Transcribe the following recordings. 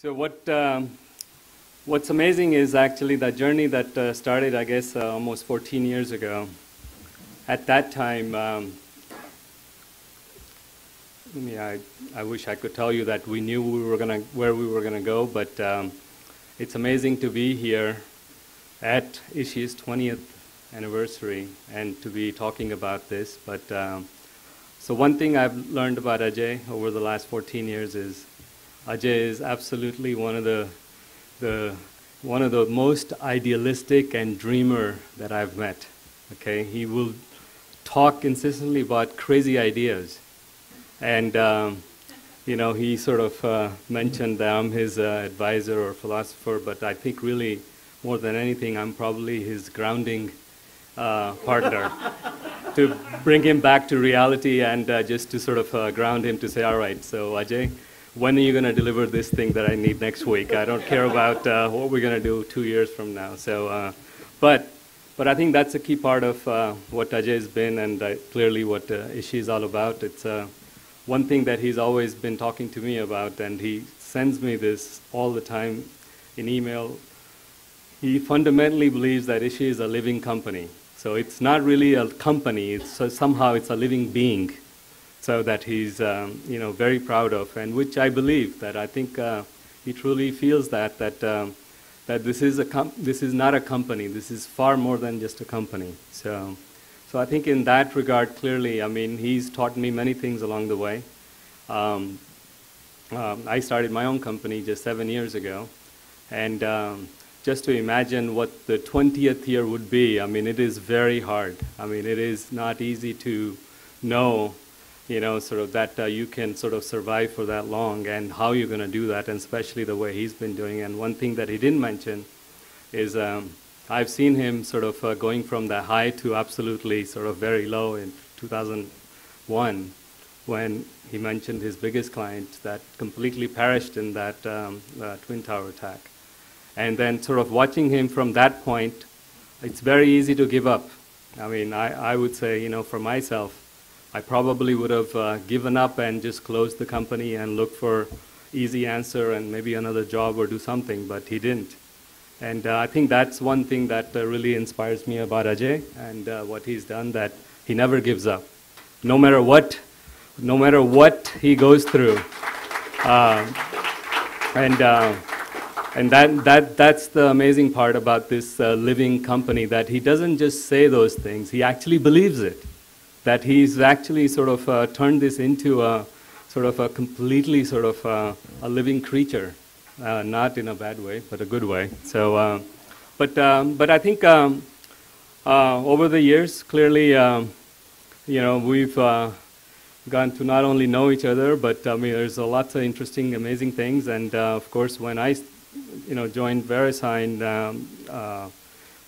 So what um, what's amazing is actually that journey that uh, started, I guess, uh, almost 14 years ago. At that time, um, I, I, I wish I could tell you that we knew we were gonna where we were gonna go, but um, it's amazing to be here at Ishi's 20th anniversary and to be talking about this. But um, so one thing I've learned about Ajay over the last 14 years is Ajay is absolutely one of the, the one of the most idealistic and dreamer that I've met. Okay, he will talk consistently about crazy ideas, and um, you know he sort of uh, mentioned that I'm his uh, advisor or philosopher, but I think really more than anything I'm probably his grounding uh, partner to bring him back to reality and uh, just to sort of uh, ground him to say, all right, so Ajay when are you going to deliver this thing that I need next week? I don't care about uh, what we're going to do two years from now. So, uh, but, but I think that's a key part of uh, what Ajay has been and uh, clearly what uh, Ishi is all about. It's uh, one thing that he's always been talking to me about, and he sends me this all the time in email. He fundamentally believes that Ishi is a living company. So it's not really a company, it's, somehow it's a living being so that he's um, you know very proud of, and which I believe that I think uh, he truly feels that that um, that this is a com- this is not a company. This is far more than just a company. So. So I think in that regard, clearly, I mean, he's taught me many things along the way. Um, um, I started my own company just seven years ago, and um, just to imagine what the 20th year would be, I mean, it is very hard. I mean, it is not easy to know you know, sort of that uh, you can sort of survive for that long and how you're going to do that, and especially the way he's been doing. And one thing that he didn't mention is um, I've seen him sort of uh, going from the high to absolutely sort of very low in 2001 when he mentioned his biggest client that completely perished in that um, uh, Twin Tower attack. And then sort of watching him from that point, it's very easy to give up. I mean, I, I would say, you know, for myself, I probably would have uh, given up and just closed the company and looked for easy answer and maybe another job or do something, but he didn't. And uh, I think that's one thing that uh, really inspires me about Ajay and uh, what he's done, that he never gives up. No matter what, no matter what he goes through. Uh, and uh, and that, that, that's the amazing part about this living company, that he doesn't just say those things, he actually believes it that he's actually sort of uh, turned this into a sort of a completely sort of uh, a living creature, uh, not in a bad way, but a good way. So, uh, but um, but I think um, uh, over the years, clearly, um, you know, we've uh, gotten to not only know each other, but I mean, there's a lots of interesting, amazing things. And of course, when I, you know, joined VeriSign, um,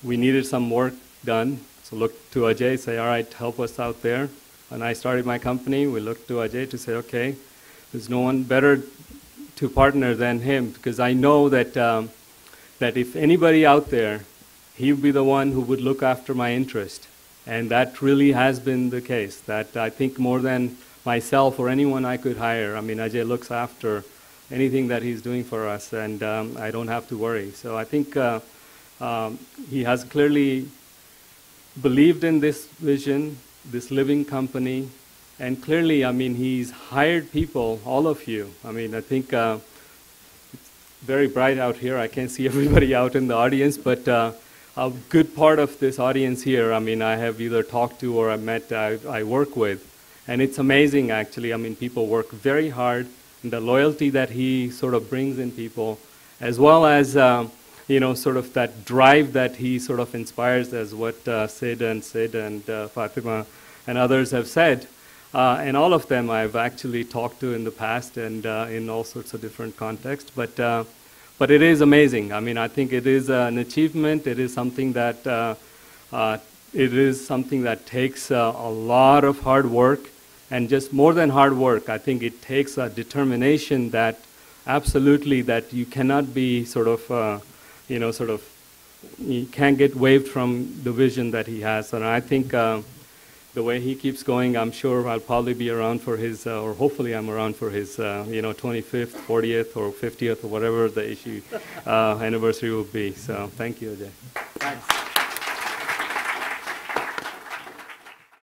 we needed some work done so look to Ajay, say, all right, help us out there. And I started my company, we looked to Ajay to say, okay, there's no one better to partner than him because I know that, um, that if anybody out there, he would be the one who would look after my interest. And that really has been the case, that I think more than myself or anyone I could hire, I mean, Ajay looks after anything that he's doing for us, and um, I don't have to worry. So I think uh, um, he has clearly believed in this vision, this living company, and clearly, I mean, he's hired people, all of you. I mean, I think uh, it's very bright out here. I can't see everybody out in the audience, but uh, a good part of this audience here, I mean, I have either talked to or I met, I, I work with. And it's amazing, actually. I mean, people work very hard, and the loyalty that he sort of brings in people, as well as. Um, you know, sort of that drive that he sort of inspires as what uh, Sid and Sid and uh, Fatima and others have said. Uh, and all of them I've actually talked to in the past and uh, in all sorts of different contexts. But, uh, but it is amazing. I mean, I think it is an achievement. It is something that, uh, it is something that takes a lot of hard work and just more than hard work. I think it takes a determination that absolutely that you cannot be sort of you know, sort of, he can't get waved from the vision that he has. And I think, uh, the way he keeps going, I'm sure I'll probably be around for his, uh, or hopefully I'm around for his, uh, you know, 25th, 40th, or 50th, or whatever the issue uh, anniversary will be. So thank you, Ajay. Thanks.